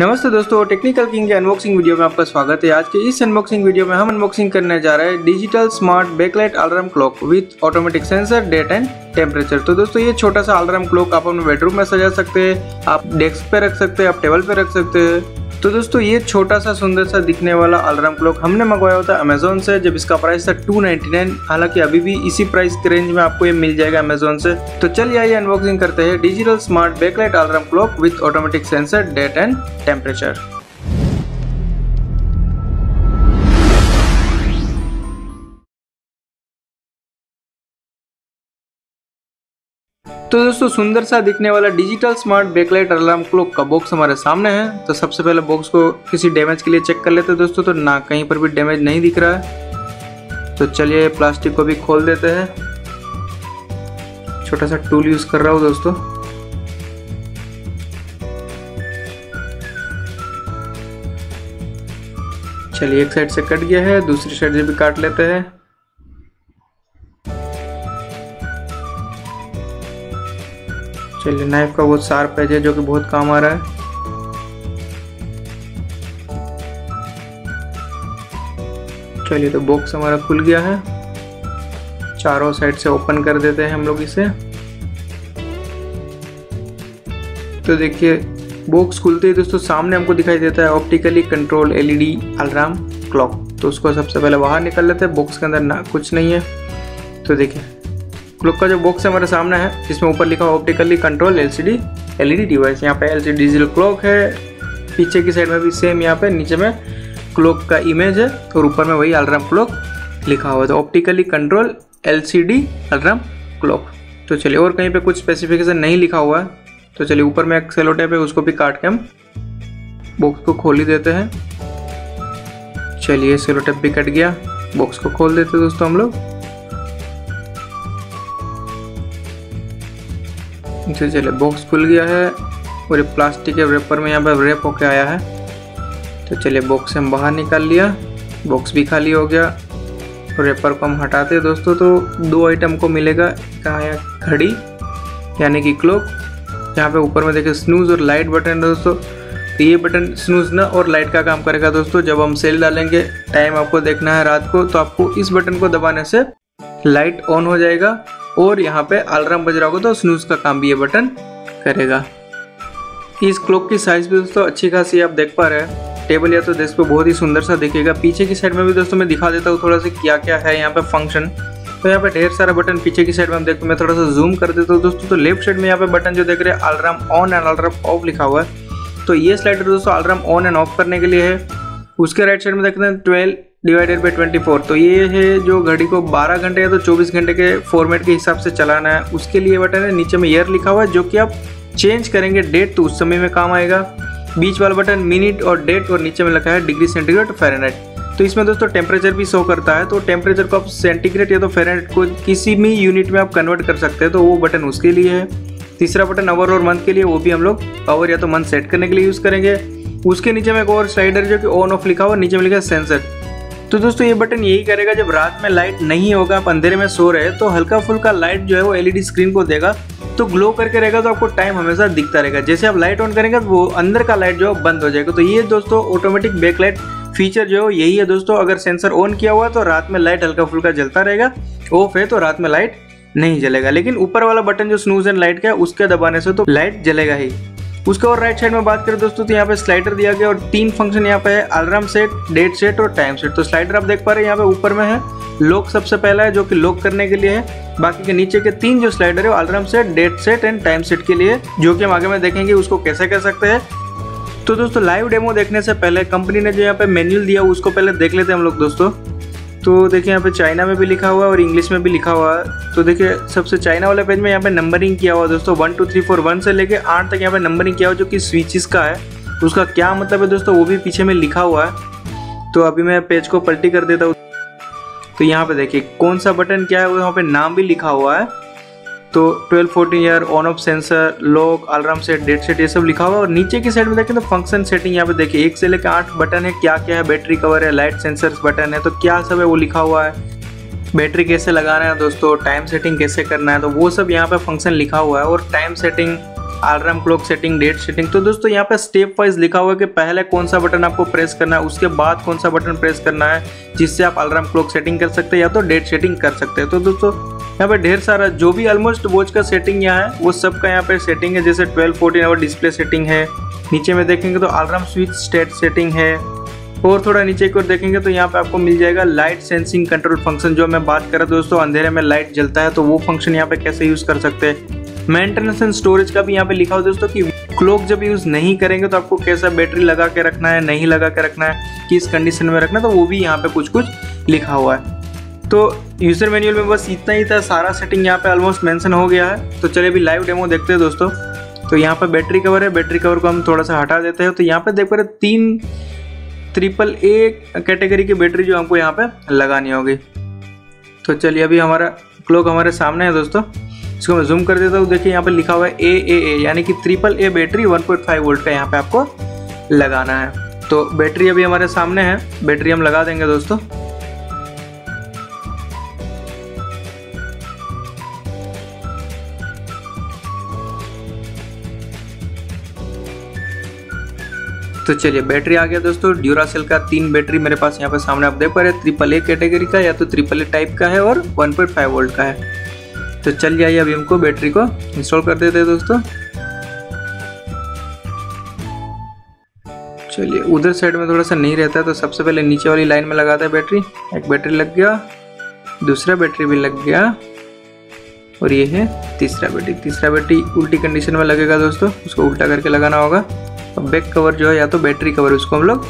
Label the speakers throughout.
Speaker 1: नमस्ते दोस्तों technical king के अनबॉक्सिंग वीडियो में आपका स्वागत है। आज के इस अनबॉक्सिंग वीडियो में हम अनबॉक्सिंग करने जा रहे हैं digital smart backlight alarm clock with automatic sensor date and temperature तो दोस्तों, ये छोटा सा अलार्म क्लॉक आप अपने बेडरूम में सजा सकते हैं, आप डेस्क पे रख सकते हैं, आप टेबल पे रख सकते हैं। तो दोस्तों, ये छोटा सा सुंदर सा दिखने वाला अलार्म क्लॉक हमने मंगवाया होता अमेजोन से, जब इसका प्राइस था टू हालाँकि अभी भी इसी प्राइस के रेंज में आपको ये मिल जाएगा अमेजोन से। तो चलिए आइए अनबॉक्सिंग करते हैं। Digital smart backlight alarm clock with automatic sensor date and temperature तो दोस्तों, सुंदर सा दिखने वाला digital smart backlight alarm clock का बॉक्स हमारे सामने है। तो सबसे पहले बॉक्स को किसी डैमेज के लिए चेक कर लेते हैं दोस्तों तो ना कहीं पर भी डैमेज नहीं दिख रहा है। तो चलिए प्लास्टिक को भी खोल देते हैं। छोटा सा टूल यूज़ कर रहा हूँ दोस्तों। चलिए एक साइड से कट गया है, दूसरी साइड से भी काट लेते हैं। चलिए नाइफ का बहुत शार्प एज है, जो कि बहुत काम आ रहा है। चलिए तो बॉक्स हमारा खुल गया है। चारों साइड से ओपन कर देते हैं हम लोग इसे। तो देखिए बॉक्स खुलते ही दोस्तों सामने हमको दिखाई देता है optically control LED alarm clock तो उसको सबसे पहले बाहर निकल लेते हैं बॉक्स के अंदर ना, कुछ नहीं है। तो देखिए क्लॉक का जो बॉक्स है हमारे सामने है जिसमें ऊपर लिखा optically control LCD LED device यहाँ पे एलसीडी डिजिटल क्लॉक है। पीछे की साइड में भी सेम यहाँ पे, नीचे में क्लॉक का इमेज है और ऊपर में वही अलार्म क्लॉक लिखा हुआ है। तो optically control LCD alarm clock तो चलिए, और कहीं पे कुछ स्पेसिफिकेशन नहीं लिखा हुआ है तो चलिए, ऊपर में एक सेलो टेप है, उसको भी काट के हम बॉक्स को खोल ही देते हैं। चलिए सेलो टेप भी कट गया बॉक्स को खोल देते दोस्तों हम लोग। इसे चले बॉक्स खुल गया है और ये प्लास्टिक के रेपर में यहाँ पर रेप होके आया है। तो चलिए बॉक्स से हम बाहर निकाल लिया। बॉक्स भी खाली हो गया। रेपर को हम हटाते हैं दोस्तों तो दो आइटम को मिलेगा। कहाँ है घड़ी, यानी कि क्लॉक यहाँ पे ऊपर में देखिए स्नूज और लाइट बटन दोस्तों। तो ये बटन स्नूज ना और लाइट का काम करेगा दोस्तों। जब हम सेल डालेंगे टाइम आपको देखना है रात को तो आपको इस बटन को दबाने से लाइट ऑन हो जाएगा। और यहाँ पे अलार्म बज रहा होगा तो स्नूज का काम भी ये बटन करेगा। इस क्लॉक की साइज़ भी दोस्तों अच्छी खासी आप देख पा रहे हैं। टेबल या तो डेस्क पे बहुत ही सुंदर सा दिखेगा। पीछे की साइड में भी दोस्तों मैं दिखा देता हूँ थोड़ा सा क्या क्या है यहाँ पे फ़ंक्शन तो यहाँ पे ढेर सारा बटन पीछे की साइड में हम देखते हैं। मैं थोड़ा सा जूम कर देता हूँ दोस्तों। तो लेफ़्ट साइड में यहाँ पे बटन जो देख रहे हैं alarm on and alarm off लिखा हुआ है। तो ये स्लाइडर दोस्तों अलार्म ऑन एंड ऑफ़ करने के लिए है। उसके राइट साइड में देखते हैं twelve divided by twenty four तो ये है जो घड़ी को 12 घंटे या तो 24 घंटे के फॉर्मेट के हिसाब से चलाना है। उसके लिए बटन है, नीचे में ईयर लिखा हुआ है, जो कि आप चेंज करेंगे डेट तो उस समय में काम आएगा। बीच वाला बटन मिनट और डेट और नीचे में लिखा है डिग्री सेंटीग्रेड फेरेनाइट तो इसमें दोस्तों टेम्परेचर भी शो करता है तो टेम्परेचर को आप सेंटीग्रेड या तो फेरेनाइट को किसी भी यूनिट में आप कन्वर्ट कर सकते हैं तो वो बटन उसके लिए है। तीसरा बटन आवर और मंथ के लिए, वो भी हम लोग आवर या तो मंथ सेट करने के लिए यूज़ करेंगे। उसके नीचे में एक और स्लाइडर जो कि ऑन ऑफ़ लिखा हुआ नीचे में लिखा है सेंसर तो दोस्तों, ये बटन यही करेगा, जब रात में लाइट नहीं होगा, आप अंधेरे में सो रहे तो हल्का फुल्का लाइट जो है वो एलईडी स्क्रीन को देगा तो ग्लो करके रहेगा तो आपको टाइम हमेशा दिखता रहेगा। जैसे आप लाइट ऑन करेंगे तो वो अंदर का लाइट जो है बंद हो जाएगा। तो ये दोस्तों ऑटोमेटिक बैकलाइट फीचर जो है यही है दोस्तों। अगर सेंसर ऑन किया हुआ तो रात में लाइट हल्का फुल्का जलता रहेगा ऑफ़ है तो रात में लाइट नहीं जलेगा। लेकिन ऊपर वाला बटन जो स्नूज एंड लाइट का है, उसके दबाने से तो लाइट जलेगा ही। उसके और राइट साइड में बात करें दोस्तों तो यहाँ पे स्लाइडर दिया गया और तीन फ़ंक्शन यहाँ पे है अलार्म सेट डेट सेट और टाइम सेट तो स्लाइडर आप देख पा रहे हैं, यहाँ पे ऊपर में है। लॉक सबसे पहला है, जो कि लॉक करने के लिए है। बाकी के नीचे के तीन जो स्लाइडर है alarm set date set and time set के लिए, जो कि हम आगे में देखेंगे, उसको कैसे कर सकते हैं। तो दोस्तों लाइव डेमो देखने से पहले कंपनी ने जो यहाँ पे मेन्यूल दिया, उसको पहले देख लेते हैं हम लोग दोस्तों। तो देखिए यहाँ पे चाइना में भी लिखा हुआ है और इंग्लिश में भी लिखा हुआ है। तो देखिए, सबसे चाइना वाले पेज में यहाँ पे नंबरिंग किया हुआ है दोस्तों। One two three four one से लेके आठ तक यहाँ पे नंबरिंग किया हुआ जो कि स्विचेस का है। उसका क्या मतलब है दोस्तों, वो भी पीछे में लिखा हुआ है। तो अभी मैं पेज को पलटी कर देता हूँ। तो यहाँ पे देखिए, कौन सा बटन क्या है, वो यहाँ पे नाम भी लिखा हुआ है। तो 12 14 year on off sensor lock alarm set date set ये सब लिखा हुआ है और नीचे की साइड में देखें तो फ़ंक्शन सेटिंग यहाँ पे देखिए, एक से लेकर आठ बटन है, क्या क्या है बैटरी कवर है लाइट सेंसर बटन है तो क्या सब है वो लिखा हुआ है। बैटरी कैसे लगाना है दोस्तों टाइम सेटिंग कैसे करना है तो वो सब यहाँ पे फ़ंक्शन लिखा हुआ है और time setting alarm clock setting date setting तो दोस्तों यहाँ पे स्टेप वाइज लिखा हुआ है कि पहले कौन सा बटन आपको प्रेस करना है, उसके बाद कौन सा बटन प्रेस करना है, जिससे आप अलार्म क्लॉक सेटिंग कर सकते हैं या तो डेट सेटिंग कर सकते हैं। तो दोस्तों यहाँ पे ढेर सारा, जो भी ऑलमोस्ट वॉच का सेटिंग यहाँ है, वो सब का यहाँ पे सेटिंग है, जैसे twelve fourteen hour display setting है। नीचे में देखेंगे तो अलार्म स्विच स्टेट सेटिंग है। और थोड़ा नीचे की ओर देखेंगे तो यहाँ पे आपको मिल जाएगा लाइट सेंसिंग कंट्रोल फ़ंक्शन जो मैं बात कर रहा दोस्तों, अंधेरे में लाइट जलता है तो वो फ़ंक्शन यहाँ पे कैसे यूज़ कर सकते हैं? मेंटेनेंस एंड स्टोरेज का भी यहाँ पे लिखा हो दोस्तों कि क्लॉक जब यूज़ नहीं करेंगे तो आपको कैसा बैटरी लगा के रखना है, नहीं लगा के रखना है, किस कंडीशन में रखना है तो वो भी यहाँ पे कुछ कुछ लिखा हुआ है। तो यूज़र मैनुअल में बस इतना ही था, सारा सेटिंग यहाँ पे ऑलमोस्ट मेंशन हो गया है। तो चलिए अभी लाइव डेमो देखते हैं दोस्तों। तो यहाँ पे बैटरी कवर है बैटरी कवर को हम थोड़ा सा हटा देते हैं। तो यहाँ पे देख पा रहे तीन ट्रिपल ए कैटेगरी की बैटरी जो हमको यहाँ पे लगानी होगी। तो चलिए अभी हमारा क्लॉक हमारे सामने है दोस्तों। इसको मैं जूम कर देता हूँ। देखिए यहाँ पे लिखा हुआ है ए ए ए यानी कि ट्रिपल ए बैटरी 1.5 वोल्ट का यहाँ पे आपको लगाना है। तो बैटरी अभी हमारे सामने है बैटरी हम लगा देंगे दोस्तों। तो चलिए बैटरी आ गया दोस्तों। ड्यूरासेल का तीन बैटरी मेरे पास यहाँ पर सामने आप देख पा रहे हैं। ट्रिपल ए कैटेगरी का या तो ट्रिपल ए टाइप का है और 1.5 वोल्ट का है। तो चल जाइए अभी हमको बैटरी को इंस्टॉल कर देते हैं दोस्तों। चलिए, उधर साइड में थोड़ा सा नहीं रहता है तो सबसे पहले नीचे वाली लाइन में लगाता है बैटरी। एक बैटरी लग गया, दूसरा बैटरी भी लग गया, और ये है तीसरा बैटरी। तीसरा बैटरी उल्टी कंडीशन में लगेगा दोस्तों, उसको उल्टा करके लगाना होगा। अब बैक कवर जो है, या तो बैटरी कवर उसको हम लोग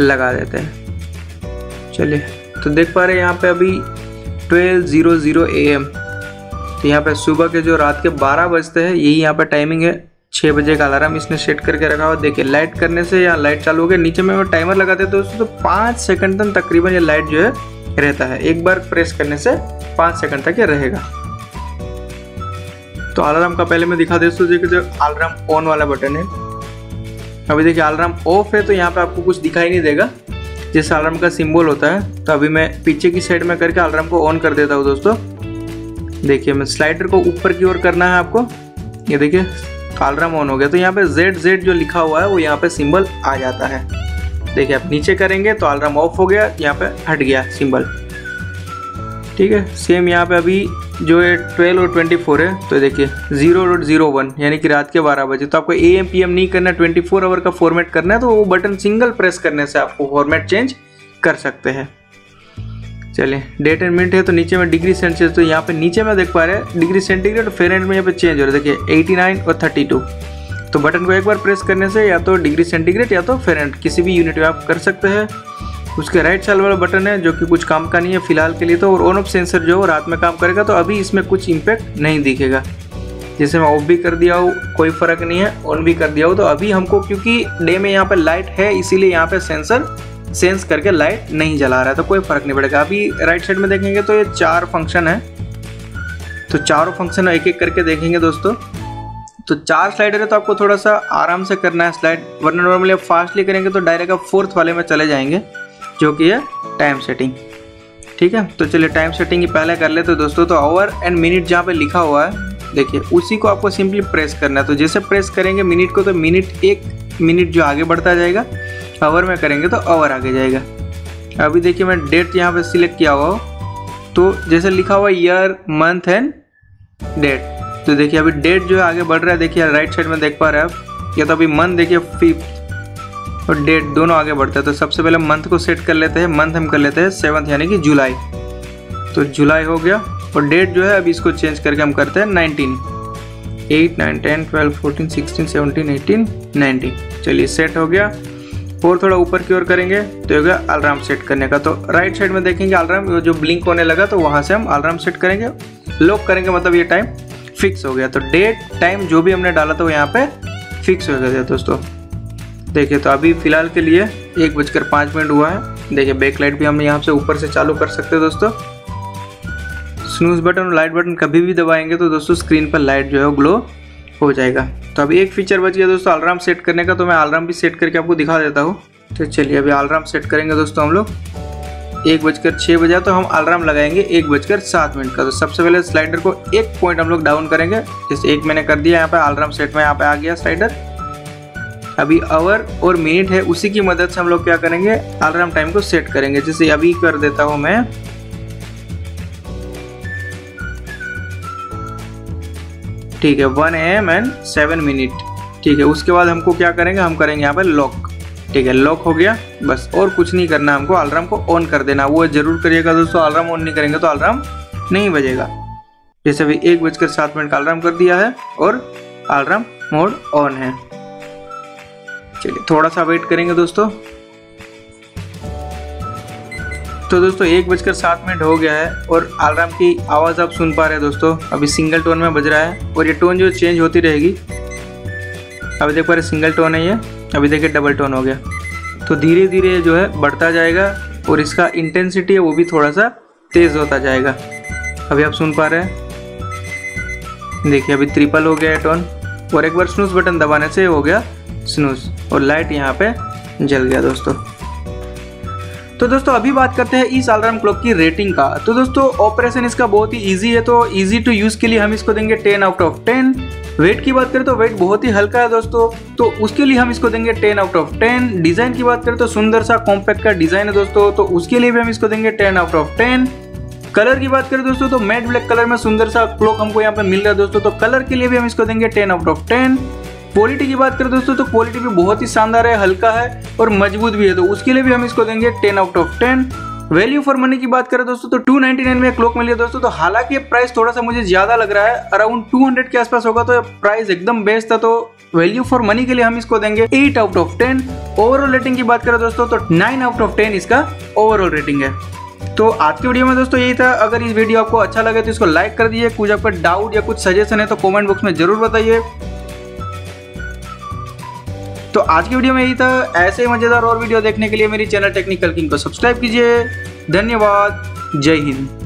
Speaker 1: लगा देते हैं। चलिए तो देख पा रहे हैं यहाँ पे अभी twelve zero zero A M तो यहाँ पे सुबह के जो रात के बारह बजते हैं, यही यहाँ पे टाइमिंग है। छः बजे का अलार्म इसने सेट करके रखा हुआ देखिए लाइट करने से या लाइट चालू हो गया, नीचे में टाइमर लगाते तो उसको तो पाँच सेकंड तक तकरीबन ये लाइट जो है रहता है। एक बार प्रेस करने से पाँच सेकंड तक ये रहेगा। तो अलार्म का पहले मैं दिखा दे जो अलार्म ऑन वाला बटन है। अभी देखिए अलार्म ऑफ़ है तो यहाँ पे आपको कुछ दिखाई नहीं देगा। जैसे अलार्म का सिंबल होता है तो अभी मैं पीछे की साइड में करके अलार्म को ऑन कर देता हूँ दोस्तों। देखिए, मैं स्लाइडर को ऊपर की ओर करना है आपको। ये देखिए अलार्म ऑन हो गया। तो यहाँ पे जेड जेड जो लिखा हुआ है, वो यहाँ पे सिंबल आ जाता है। देखिए, आप नीचे करेंगे तो अलार्म ऑफ़ हो गया, यहाँ पे हट गया सिंबल ठीक है सेम यहाँ पे अभी जो है ट्वेल्व और ट्वेंटी फोर है तो देखिए ज़ीरो डॉट ज़ीरो वन यानी कि रात के बारह बजे। तो आपको ए एम पी एम नहीं करना ट्वेंटी फोर आवर का फॉर्मेट करना है तो वो बटन सिंगल प्रेस करने से आपको फॉर्मेट चेंज कर सकते हैं। चलिए डेट एंड मिनट है तो नीचे में डिग्री सेंटिग्रेड तो यहाँ पे नीचे में देख पा रहे हैं डिग्री सेंटीग्रेड और फेरेंट में यहाँ पे चेंज हो रहा है। देखिए 89 और 32 तो बटन को एक बार प्रेस करने से या तो डिग्री सेंटीग्रेड या तो फेरेंट किसी भी यूनिट में आप कर सकते हैं। उसके राइट साइड वाला बटन है, जो कि कुछ काम का नहीं है फ़िलहाल के लिए तो और ऑन ऑफ़ सेंसर जो रात में काम करेगा तो अभी इसमें कुछ इम्पैक्ट नहीं दिखेगा। जैसे मैं ऑफ़ भी कर दिया हूँ, कोई फ़र्क नहीं है ऑन भी कर दिया हूँ तो अभी हमको क्योंकि डे में यहाँ पर लाइट है, इसीलिए यहाँ पर सेंसर सेंस करके लाइट नहीं जला रहा है तो कोई फ़र्क नहीं पड़ेगा। अभी राइट साइड में देखेंगे तो ये चार फ़ंक्शन है। तो चारों फ़ंक्शन एक एक करके देखेंगे दोस्तों। तो चार स्लाइडर है तो आपको थोड़ा सा आराम से करना है स्लाइड वरना नॉर्मली आप फास्टली करेंगे तो डायरेक्ट आप फोर्थ वाले में चले जाएँगे। जो कि है टाइम सेटिंग ठीक है? तो चलिए टाइम सेटिंग ही पहले कर लेते दोस्तों तो आवर एंड मिनट जहाँ पे लिखा हुआ है, देखिए, उसी को आपको सिंपली प्रेस करना है। तो जैसे प्रेस करेंगे मिनट को तो मिनट एक मिनट जो आगे बढ़ता जाएगा आवर में करेंगे तो आवर आगे जाएगा। अभी देखिए, मैं डेट यहाँ पे सिलेक्ट किया हुआ हो। तो जैसे लिखा हुआ ईयर मंथ एंड डेट तो देखिए, अभी डेट जो है आगे बढ़ रहा है, देखिए राइट साइड में देख पा रहे हैं आप। या तो अभी मंथ देखिए फिफ्थ और डेट दोनों आगे बढ़ते हैं तो सबसे पहले मंथ को सेट कर लेते हैं मंथ हम कर लेते हैं सेवन्थ यानी कि जुलाई। तो जुलाई हो गया और डेट जो है अभी इसको चेंज करके हम करते हैं nineteen eight nine ten twelve fourteen sixteen seventeen eighteen nineteen चलिए सेट हो गया। और थोड़ा ऊपर की ओर करेंगे तो होगा अलार्म सेट करने का। तो राइट साइड में देखेंगे अलार्म जो ब्लिंक होने लगा तो वहाँ से हम अलार्म सेट करेंगे। लॉक करेंगे मतलब ये टाइम फिक्स हो गया। तो डेट टाइम जो भी हमने डाला था, वो यहाँ पे फिक्स हो गया दोस्तों। देखिए तो अभी फ़िलहाल के लिए एक बजकर पाँच मिनट हुआ है। देखिए बैक लाइट भी हम यहाँ से ऊपर से चालू कर सकते हैं दोस्तों। स्नूज बटन और लाइट बटन कभी भी दबाएँगे तो दोस्तों स्क्रीन पर लाइट जो है ग्लो हो जाएगा। तो अभी एक फीचर बच गया दोस्तों अलार्म सेट करने का। तो मैं अलार्म भी सेट करके आपको दिखा देता हूँ। तो चलिए, अभी अलार्म सेट करेंगे दोस्तों हम लोग। एक बजकर छः बजा तो हम अलार्म लगाएँगे एक बजकर सात मिनट का। तो सबसे पहले स्लाइडर को एक पॉइंट हम लोग डाउन करेंगे। जैसे एक मैंने कर दिया, यहाँ पर अलार्म सेट में यहाँ पे आ गया स्लाइडर अभी आवर और मिनट है, उसी की मदद से हम लोग क्या करेंगे? अलार्म टाइम को सेट करेंगे। जैसे अभी कर देता हूँ मैं। ठीक है one M and seven minute ठीक है, उसके बाद हमको क्या करेंगे? हम करेंगे यहाँ पर लॉक ठीक है लॉक हो गया। बस, और कुछ नहीं करना हमको। अलार्म को ऑन कर देना। वो ज़रूर करिएगा दोस्तों अलार्म ऑन नहीं करेंगे तो अलार्म नहीं बजेगा। जैसे अभी एक बजकर सात मिनट का अलार्म कर दिया है और अलार्म मोड ऑन है। चलिए, थोड़ा सा वेट करेंगे दोस्तों। तो दोस्तों, एक बजकर सात मिनट हो गया है और अलार्म की आवाज़ आप सुन पा रहे हैं दोस्तों। अभी सिंगल टोन में बज रहा है और ये टोन जो चेंज होती रहेगी। अभी देख पा रहे सिंगल टोन है ये। अभी देखिए डबल टोन हो गया। तो धीरे धीरे जो है, बढ़ता जाएगा और इसका इंटेंसिटी है वो भी थोड़ा सा तेज़ होता जाएगा। अभी आप सुन पा रहे हैं। देखिए, अभी ट्रिपल हो गया है टोन और एक बार स्नूज बटन दबाने से हो गया स्नूस और लाइट यहाँ पे जल गया दोस्तों। तो दोस्तों, अभी बात करते हैं इस अलार्म क्लॉक की रेटिंग का। तो दोस्तों, ऑपरेशन इसका बहुत ही इजी है तो इजी टू यूज़ के लिए हम इसको देंगे ten out of ten. Weight की बात करें तो वेट बहुत ही हल्का है दोस्तों तो उसके लिए हम इसको देंगे ten out of ten. Design की बात करें तो सुंदर सा कॉम्पैक्ट का डिज़ाइन है दोस्तों तो उसके लिए भी हम इसको देंगे ten out of ten. Colour की बात करें दोस्तों तो मैट ब्लैक कलर में सुंदर सा क्लॉक हमको यहाँ पे मिल रहा है दोस्तों तो कलर के लिए भी हम इसको देंगे ten out of ten. Quality की बात करें दोस्तों तो क्वालिटी भी बहुत ही शानदार है, हल्का है और मज़बूत भी है। तो उसके लिए भी हम इसको देंगे ten out of ten value for money की बात करें दोस्तों तो 299 में क्लोक मिली है दोस्तों। तो हालाँकि प्राइस थोड़ा सा मुझे ज़्यादा लग रहा है अराउंड 200 के आसपास होगा तो प्राइस एकदम बेस्ट था। तो वैल्यू फॉर मनी के लिए हम इसको देंगे 8 आउट ऑफ़ 10 ओवरऑल रेटिंग की बात करें दोस्तों तो 9 आउट ऑफ़ 10 इसका ओवरऑल रेटिंग है। तो आज की वीडियो में दोस्तों यही था। अगर इस वीडियो आपको अच्छा लगे तो इसको लाइक कर दीजिए। कुछ आपका डाउट या कुछ सजेशन है तो कॉमेंट बॉक्स में ज़रूर बताइए। तो आज की वीडियो में यही था। ऐसे मज़ेदार और वीडियो देखने के लिए मेरी चैनल टेक्निकल किंग को सब्सक्राइब कीजिए। धन्यवाद। जय हिंद।